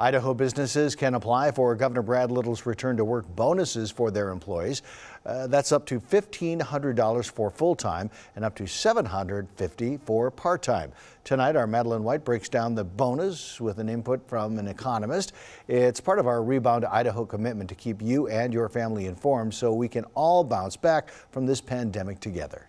Idaho businesses can apply for Governor Brad Little's return to work bonuses for their employees. Uh, that's up to $1,500 for full time and up to $750 for part time. Tonight, our Madeline White breaks down the bonus with an input from an economist. It's part of our Rebound Idaho commitment to keep you and your family informed so we can all bounce back from this pandemic together.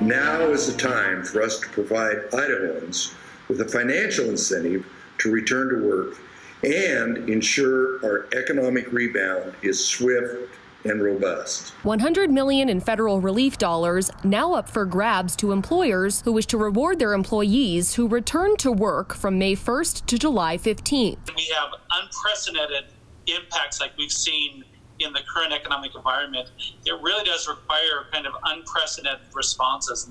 Now is the time for us to provide Idahoans with a financial incentive to return to work and ensure our economic rebound is swift and robust. 100 million in federal relief dollars now up for grabs to employers who wish to reward their employees who return to work from May 1st to July 15th. We have unprecedented impacts like we've seen in the current economic environment, it really does require kind of unprecedented responses.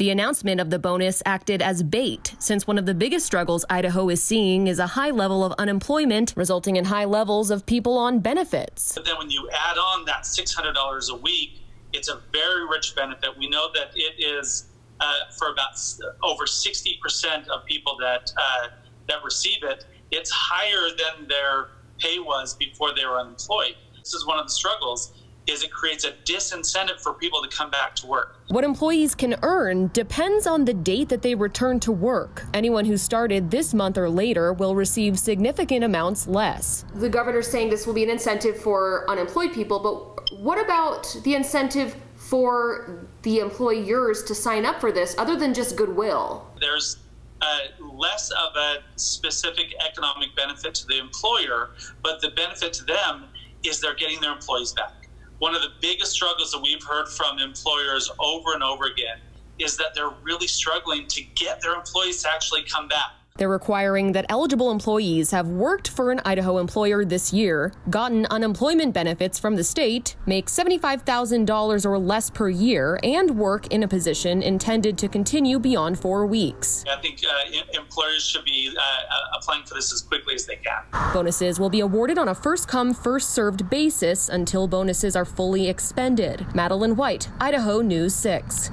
The announcement of the bonus acted as bait, since one of the biggest struggles Idaho is seeing is a high level of unemployment, resulting in high levels of people on benefits. But then when you add on that $600 a week, it's a very rich benefit. We know that it is uh, for about over 60% of people that uh, that receive it. It's higher than their pay was before they were unemployed this is one of the struggles is it creates a disincentive for people to come back to work. What employees can earn depends on the date that they return to work. Anyone who started this month or later will receive significant amounts less. The governor's saying this will be an incentive for unemployed people, but what about the incentive for the employers to sign up for this other than just goodwill? There's uh, less of a specific economic benefit to the employer, but the benefit to them is they're getting their employees back. One of the biggest struggles that we've heard from employers over and over again is that they're really struggling to get their employees to actually come back. They're requiring that eligible employees have worked for an Idaho employer this year, gotten unemployment benefits from the state, make $75,000 or less per year, and work in a position intended to continue beyond four weeks. I think uh, employers should be uh, uh, applying for this as quickly as they can. Bonuses will be awarded on a first come, first served basis until bonuses are fully expended. Madeline White, Idaho News 6.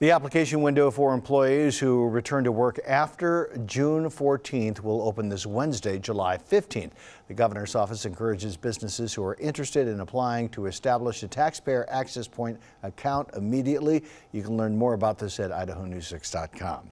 The application window for employees who return to work after June 14th will open this Wednesday, July 15th. The governor's office encourages businesses who are interested in applying to establish a taxpayer access point account immediately. You can learn more about this at idahonews6.com.